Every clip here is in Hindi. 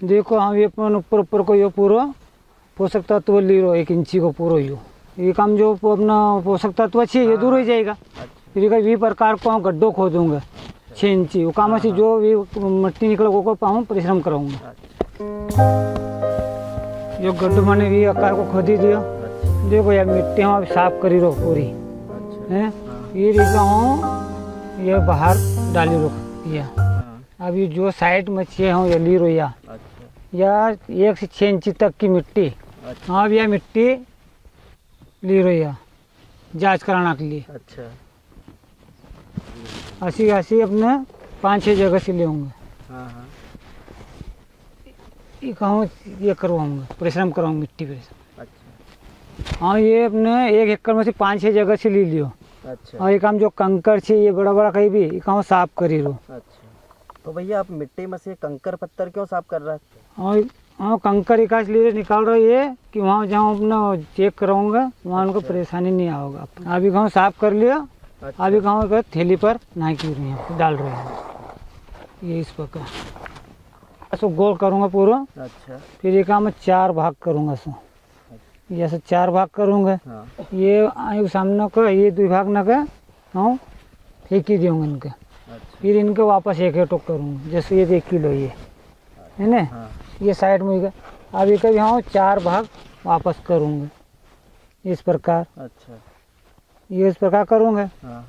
देखो हम ये अपन ऊपर ऊपर को ये पूरा पोषक तत्व ली रहो एक इंची को पूरा यो। ये काम जो अपना पोषक तत्व अच्छी ये दूर हो जाएगा। फिर का भी प्रकार को हम गड्ढो खोदूँगा छः इंची। वो काम से जो भी मट्टी निकल वो को पाऊँ परिश्रम कराऊँगा। जो गड्ढो मैंने भी आकार को खोदी दिया देखो यार मिट्टी हम साफ़ करी रहो पूरी। है? ये देखा हूँ ये बाहर डाली रहो या अभी जो साइड में छे हूँ ये ली रहो या या एक से छः इंची तक की मिट्टी। हाँ अब यह मिट्टी ली रही है जाँच कराने के लिए। अच्छा। ऐसी ऐसी अपने पाँच छः जगह से ले होंगे हाँ हाँ। ये कहूँ ये करवाऊँगा परिश्रम कराऊँगा मिट्टी परिश्रम अच्छा। हाँ ये अपने एक एकड़ में से पाँच छः जगह से ले लियो। अच्छा। और ये काम जो कंकर छे ये बड़ा बड़ा कहीं भी ये कहूँ साफ़ करी रो अच्छा। तो भैया आप मिट्टी में से कंकर पत्थर क्यों साफ़ कर रहे हैं? और हाँ कंकर एक इसलिए निकाल रहा ये कि वहाँ जहाँ अपना चेक कराऊँगा वहाँ उनको परेशानी नहीं आओगा। अभी कहूँ साफ़ कर लिया अच्छा। अभी कहूँ एक थैली पर नहीं की रही हैं डाल रहे हैं। ये इस प्रकार। ऐसा गोल करूँगा पूरा। अच्छा। फिर ये काम मैं चार भाग करूँगा सो। ये ऐसे चार भाग करूँगा हाँ। ये आयु सामने को ये दो भाग न के हम फेंक ही दूँगा इनके। अच्छा। फिर इनके वापस एक टोक करूँगा जैसे ये एक किलो ये। है ना? हाँ। ये साइड में अब ये कभी हाँ चार भाग वापस करूँगा। इस प्रकार। अच्छा। ये इस प्रकार करूँगा। हाँ।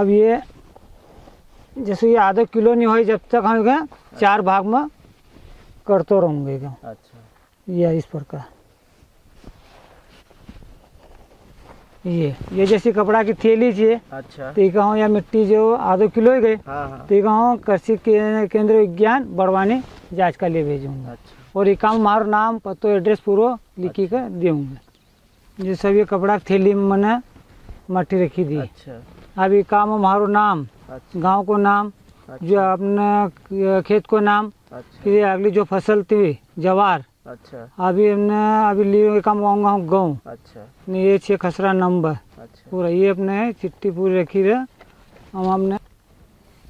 अब ये जैसे ये आधा किलो नहीं हो जब तक हम क्या चार भाग में करते रहूँगा अच्छा। ये इस प्रकार। ये ये जैसे कपड़ा की थैली चाहिए। अच्छा। तो ये या मिट्टी जो आधो किलो ही गए हाँ हाँ। तो कहूँ कृषि केंद्र विज्ञान बड़वानी जाँच का लिए भेजूँगा। अच्छा। और ये काम हमारा नाम पतो एड्रेस पूरा लिखी कर दूँगा ये सब ये कपड़ा की थैली में मैंने मट्टी रखी दी। अच्छा। अब ये काम हमारो नाम अच्छा। गाँव को नाम जो अपने खेत को नाम अच्छा। अगली जो फ़सल थी जवार अच्छा। अभी हमने अभी लिए काम आऊँगा हूँ गाँव। अच्छा। ये छः खसरा नंबर। अच्छा। पूरा ये अपने चिट्ठी पूरी रखी रहे। हम हमने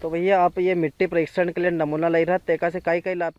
तो भैया आप ये मिट्टी परीक्षण के लिए नमूना ले रहा तेका से कई कई लाभ